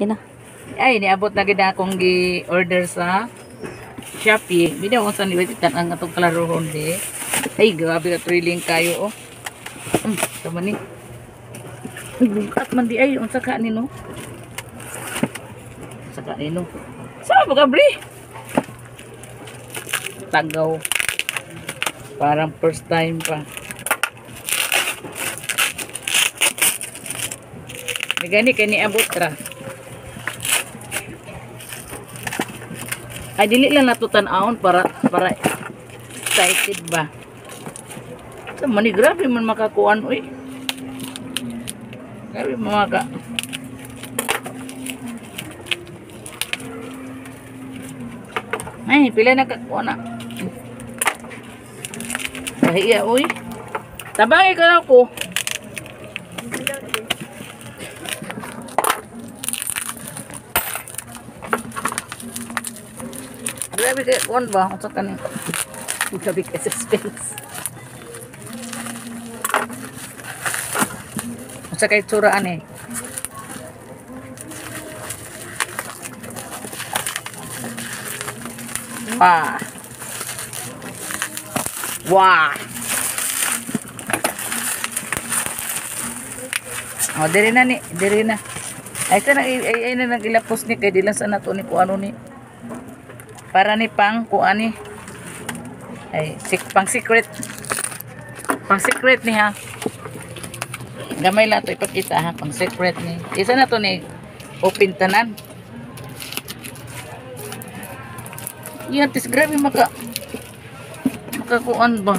Kina. Ay, niabot na gid akong gi-order sa Shopee. Bida mo sa niwititan ang atong kalarohon di. Ay, grabe ka thrilling kayo oh. Um, tama ni. Bukat man di ay unsa ka ni no? Unsa ka ni no? Sa ba ka bri? Tagaw. Parang first time pa. Gani kay ni abot ra. Ay dili lang natutan-aon para para excited ba. Sa mani grabe man makakuan uy. Grabe man maka. Ay, pila na kakuan na. Kahiya uy. Tabangi ka na ko. Grabe kay kuan ba? Unsa ka ni? Grabe kay suspense. Unsa kay tsura ani? Wah. Wah. Oh, diri na ni, diri na. Ay ka na ay, ay, na nagilapos ni kay dilan sa nato ni kuano ni para ni pang kuan ni ay sik, pang secret. Pang secret ni ha. Gamay lang to ipakita ha pang secret ni. Isa na to ni open tanan. Yan tis grabe maka makakuan ba